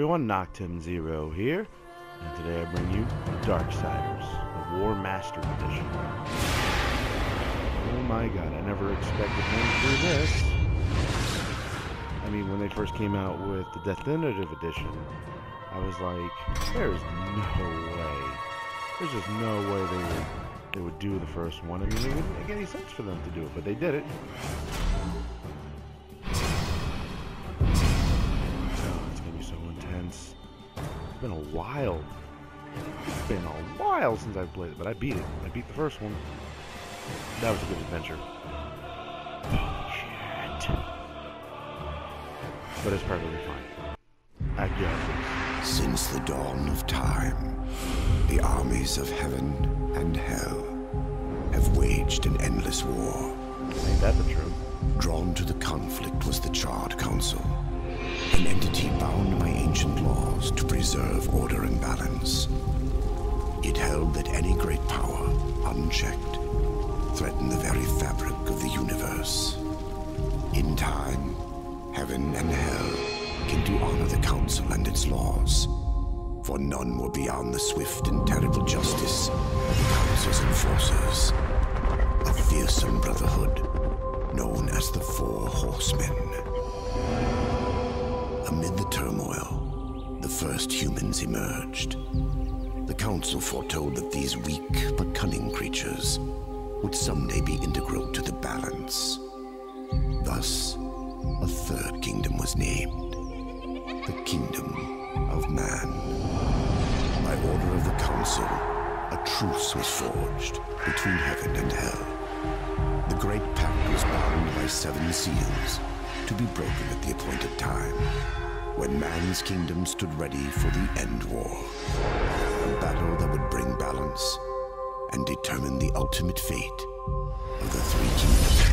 Everyone, Noctem Zero here, and today I bring you Darksiders, the Warmastered Edition. Oh my god, I never expected them to do this. I mean, when they first came out with the Definitive Edition, I was like, there's no way. There's just no way they would they would do the first one. I mean, it wouldn't make any sense for them to do it, but they did it. Intense. It's been a while. It's been a while since I've played it, but I beat it. I beat the first one. That was a good adventure. Shit. But it's perfectly fine. I guess. Since the dawn of time, the armies of heaven and hell have waged an endless war. Ain't that the truth? Drawn to the conflict was the Charred Council, an entity bound by ancient laws to preserve order and balance. It held that any great power, unchecked, threatened the very fabric of the universe. In time, heaven and hell came to honor the Council and its laws, for none were beyond the swift and terrible justice of the Council's enforcers, a fearsome brotherhood known as the Four Horsemen. Amid the turmoil, the first humans emerged. The Council foretold that these weak but cunning creatures would someday be integral to the balance. Thus, a third kingdom was named the Kingdom of Man. By order of the Council, a truce was forged between heaven and hell. The Great Pact was bound by seven seals to be broken at the appointed time, when man's kingdom stood ready for the end war. A battle that would bring balance and determine the ultimate fate of the three kingdoms.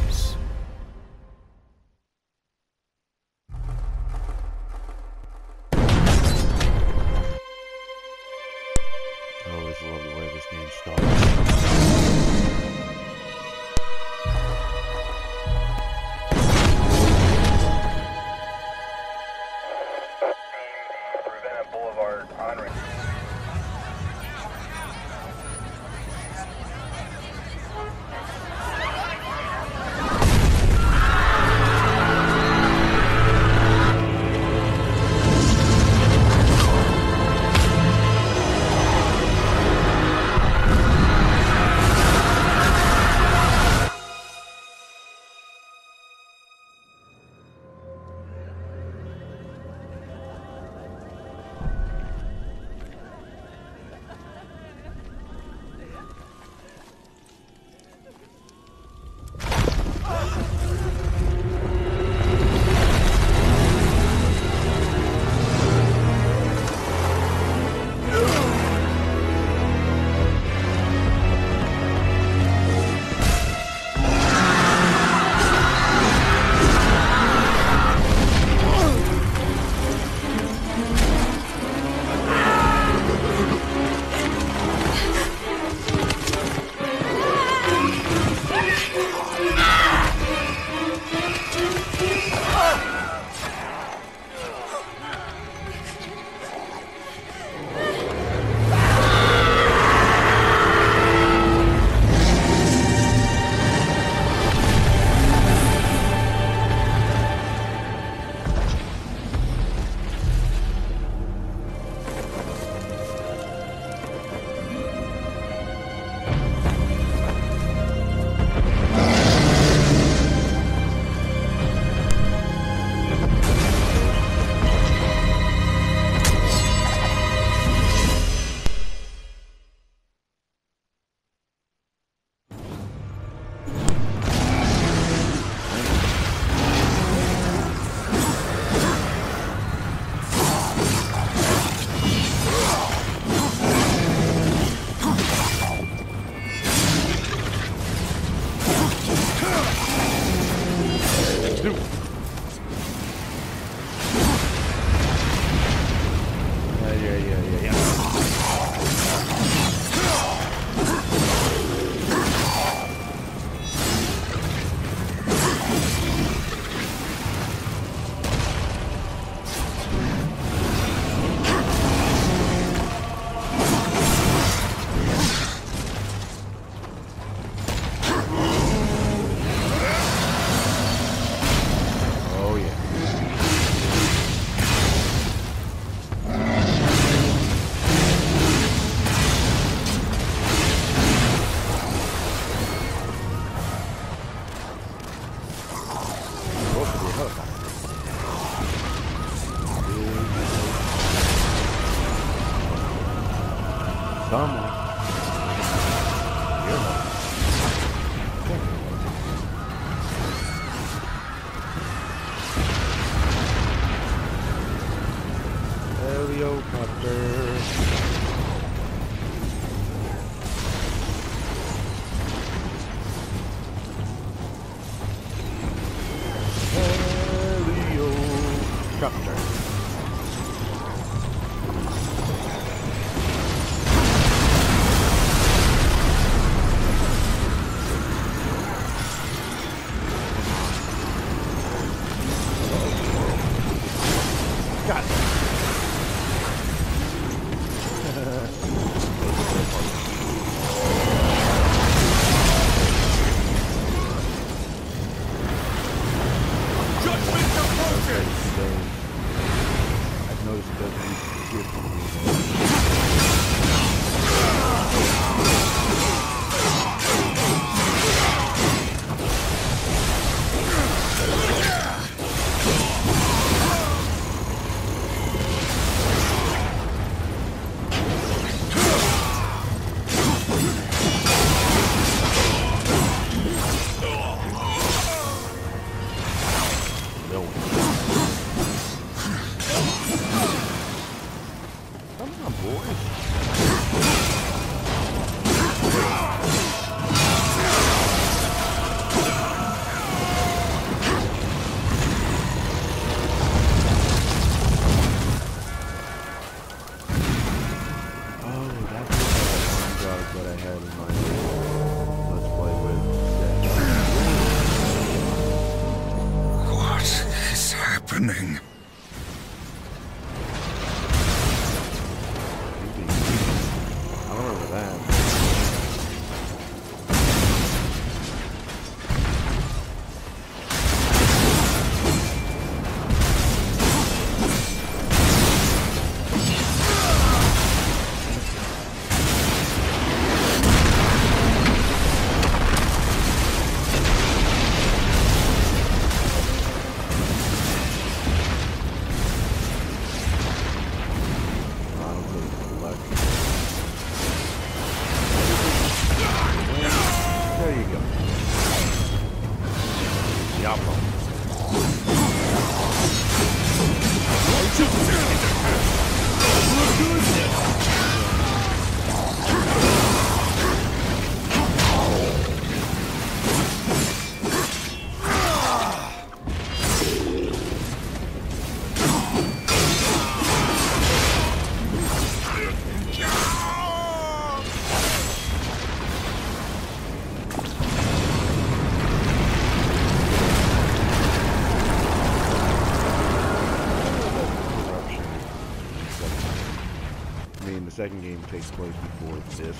second game takes place before this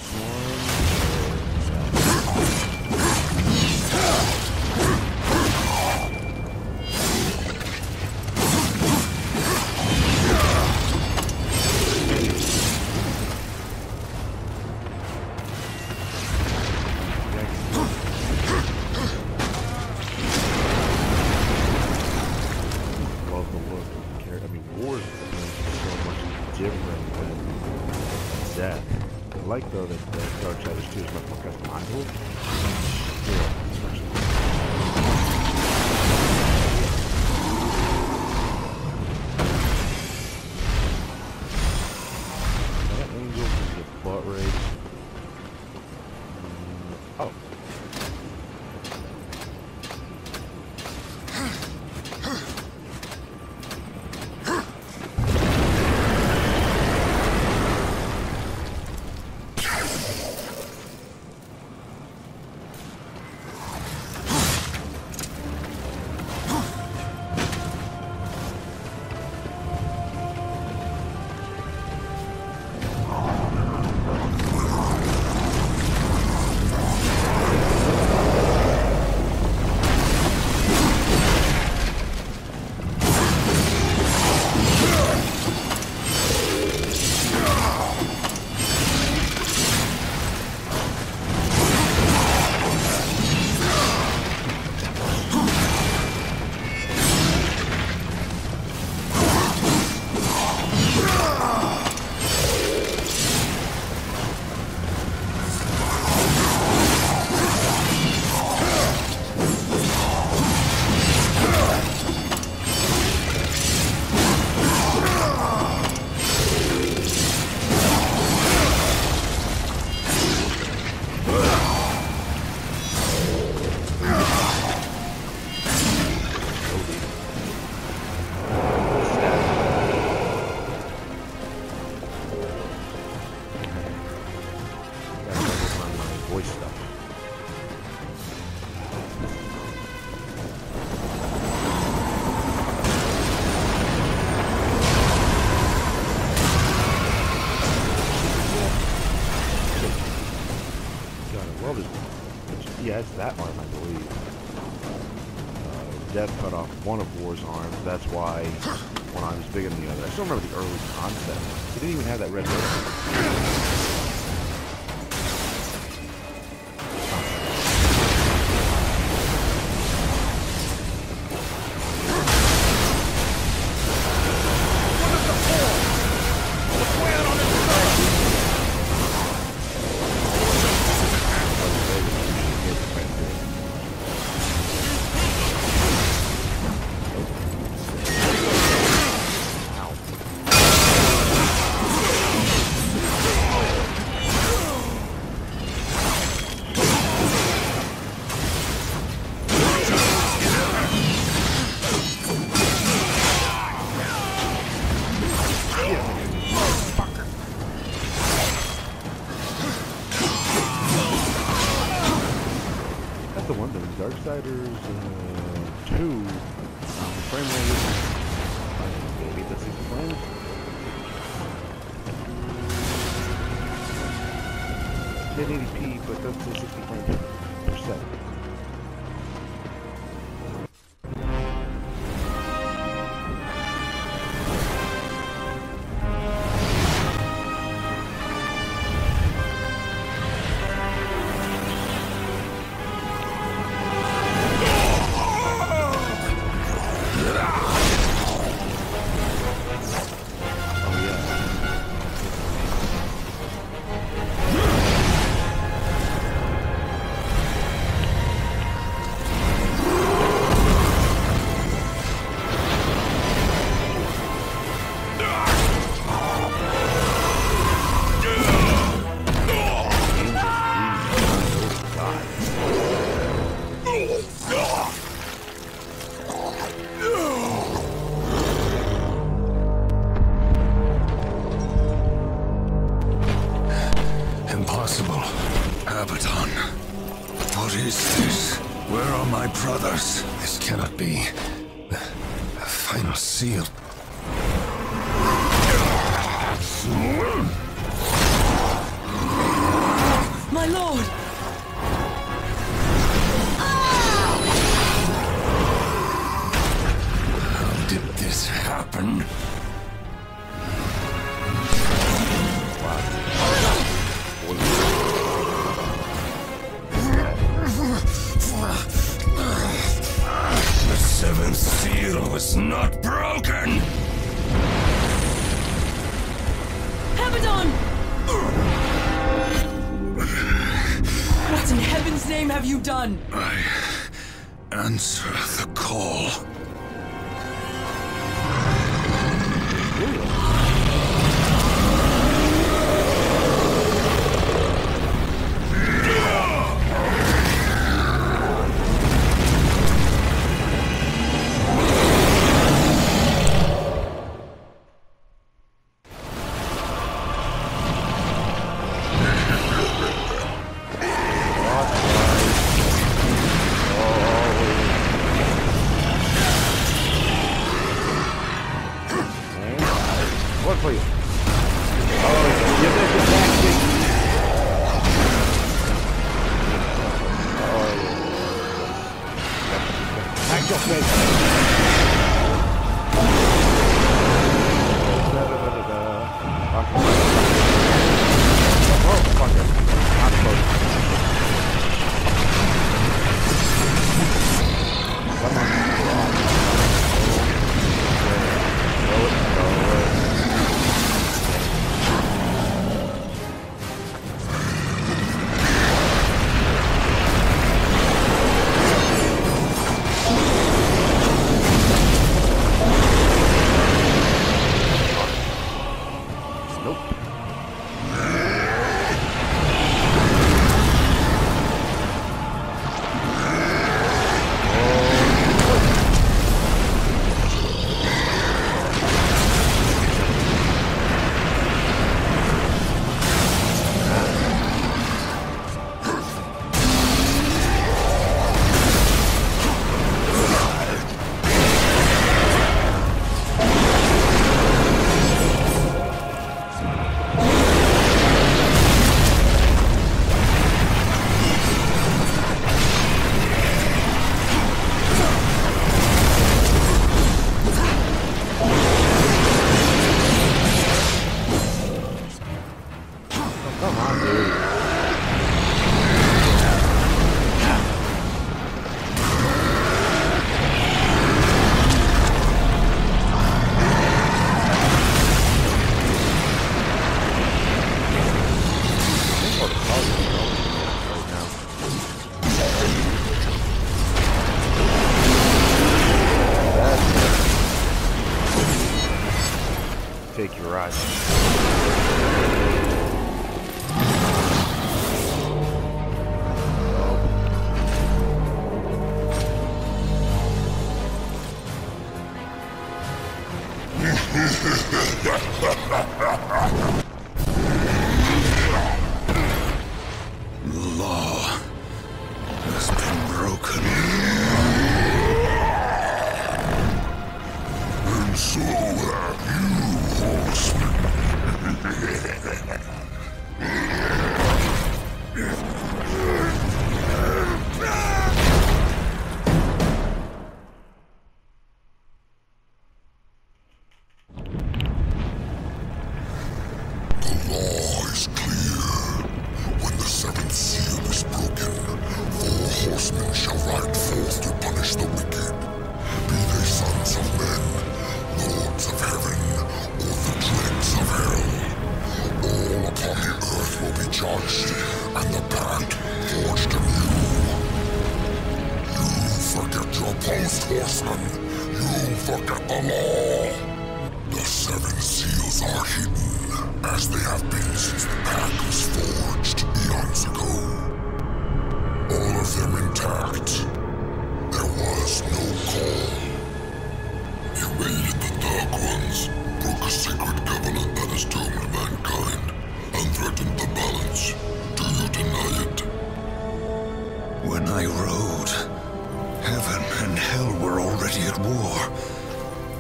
one. like though that the Darksiders 2 is much more customizable. 12 is... Yeah, it's that arm, I believe. Uh, Death cut off one of War's arms. That's why one arm is bigger than the other. I still remember the early concept. He didn't even have that red ribbon. Darksiders uh, 2, um, the frame rate is maybe that's 60 frames. It's 1080p, but that's still 60 frames per second. My brothers? This cannot be. The final seal.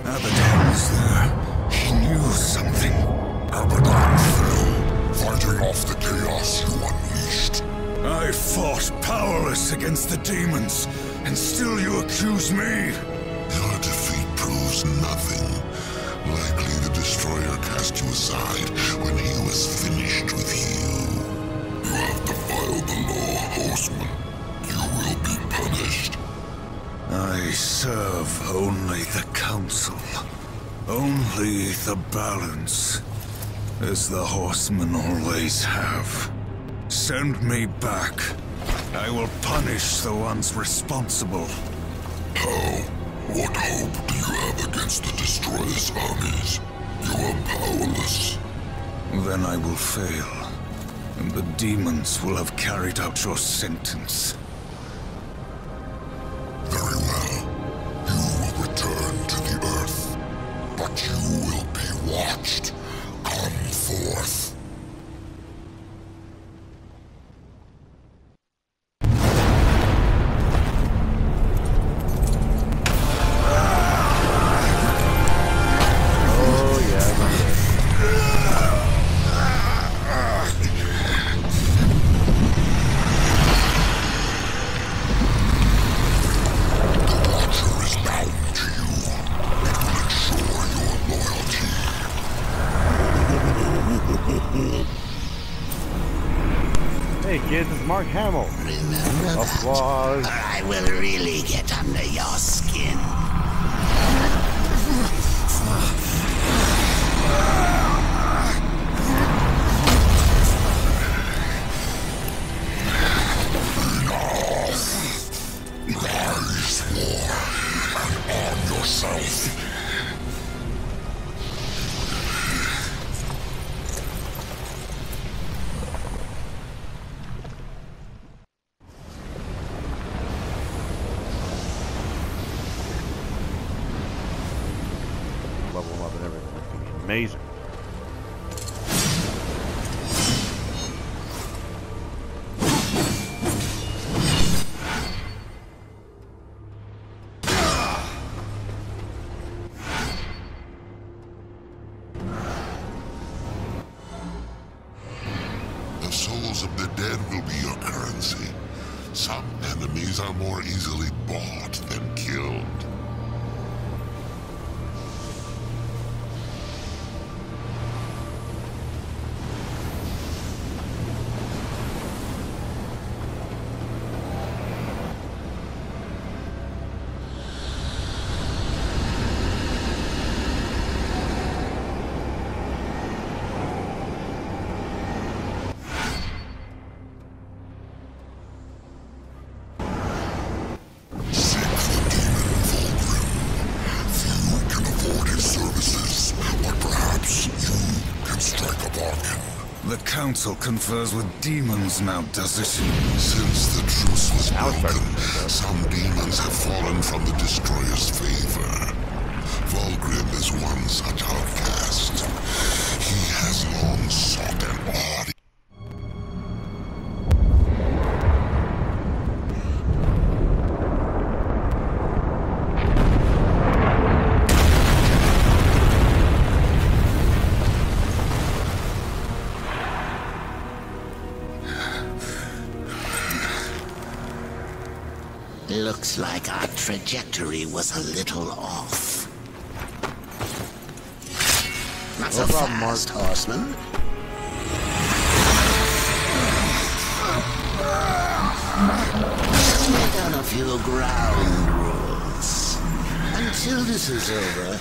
Abaddon was there. He knew something. Abaddon fell, fighting off the chaos you unleashed. I fought powerless against the demons, and still you accuse me? Your defeat proves nothing. Likely the Destroyer cast you aside when he was finished with you. You have defiled the law, Horseman. You will be punished. I serve only the Council. Only the balance. As the horsemen always have. Send me back. I will punish the ones responsible. How? What hope do you have against the Destroyer's armies? You are powerless. Then I will fail. And the demons will have carried out your sentence. Forth. Amazing. Council confers with demons now, does it? Since the truce was Now it's starting broken, to make sense. some demons have fallen from the Destroyer's favor. Vulgrim is one such outcast. He has long trajectory was a little off. Not so No problem, Mark. horseman. Let's down a few ground rules. Until this is over,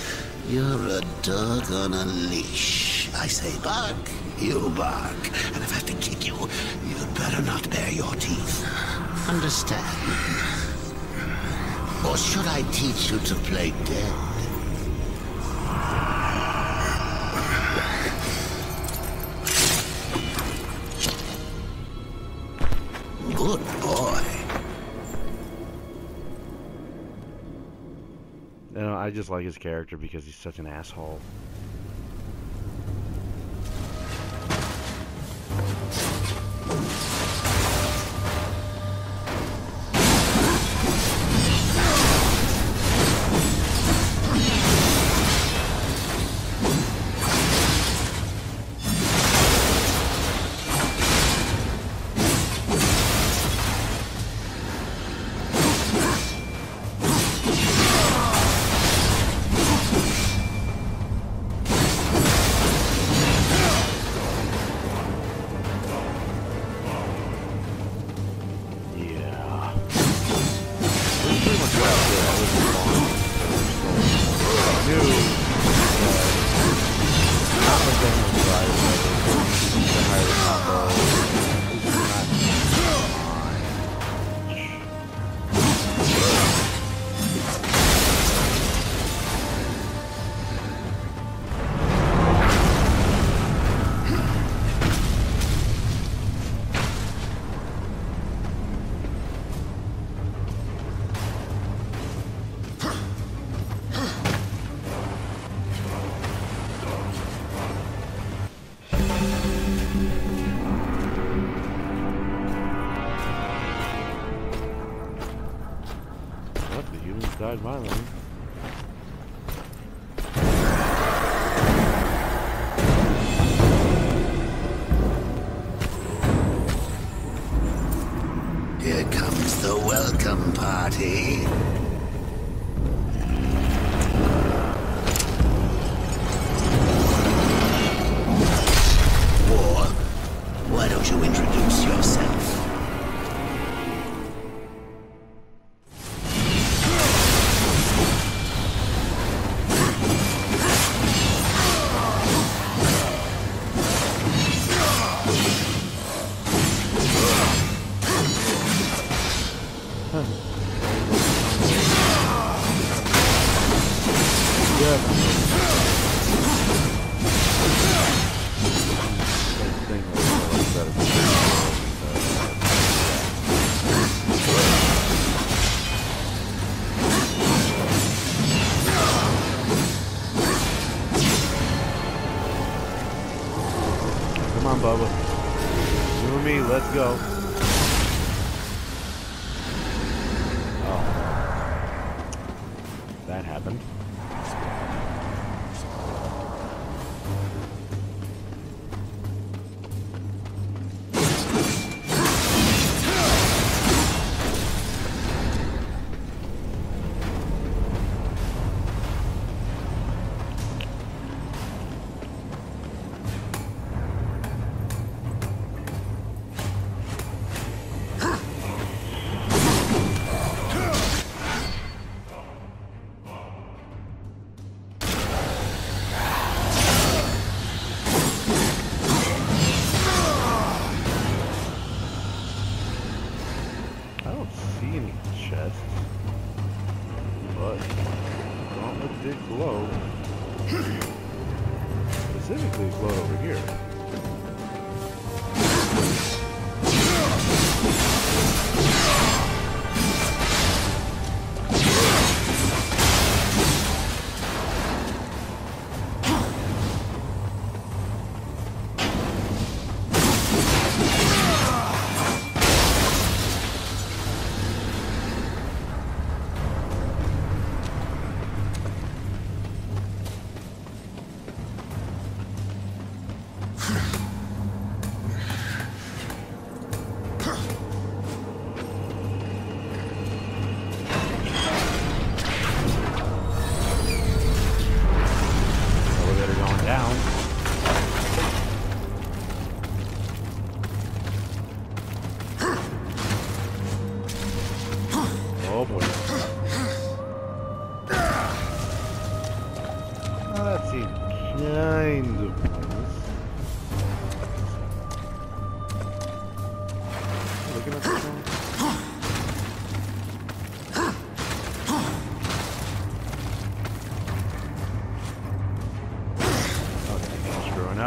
you're a dog on a leash. I say bark, you bark. And if I have to kick you, you'd better not bare your teeth. Understand? Or should I teach you to play dead? Good boy. You know, I just like his character because he's such an asshole. The welcome party. Go. Oh. That happened.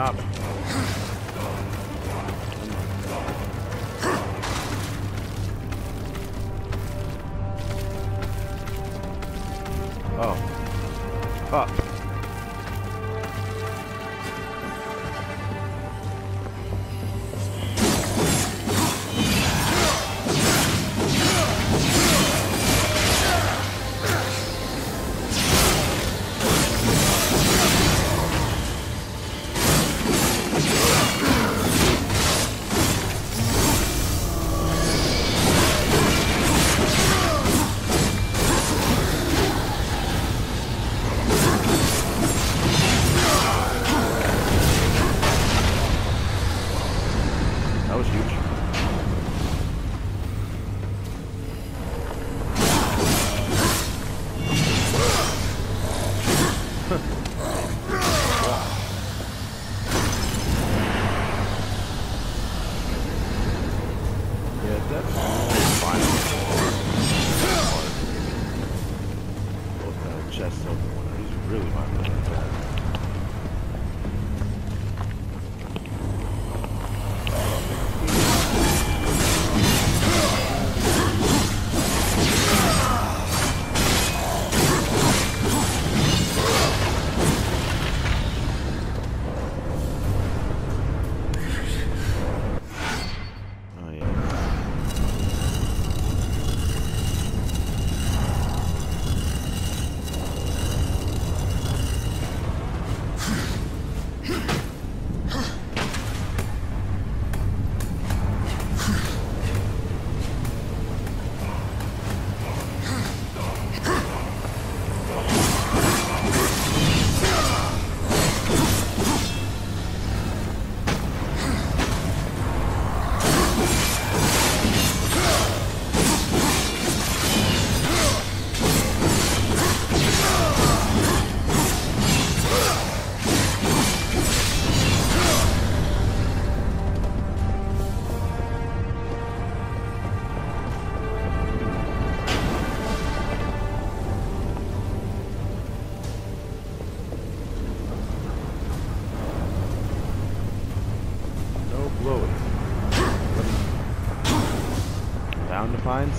Up.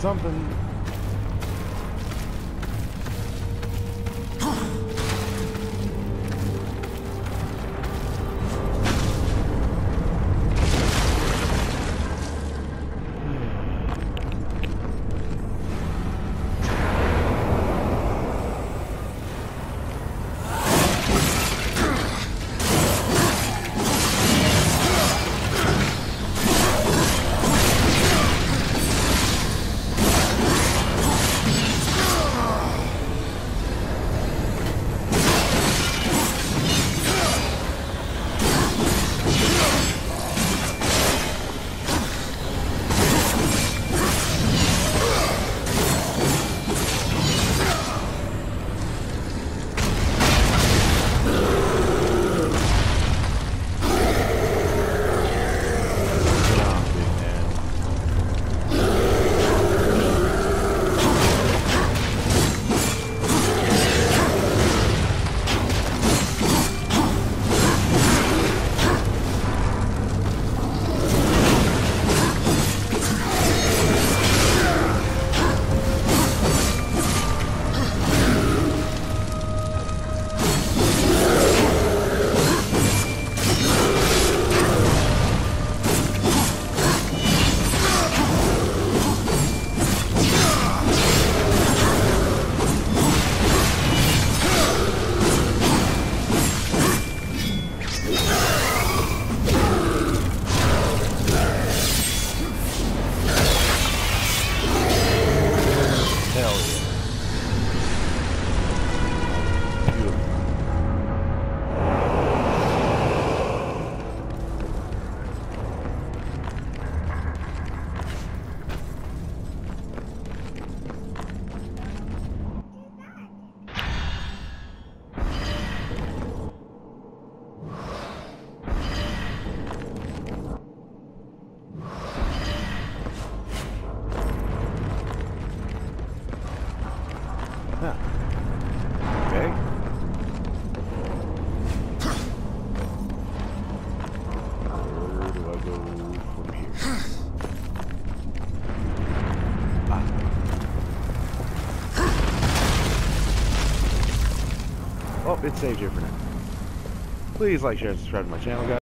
Something. It's saved here for now. Please like, share, and subscribe to my channel, guys.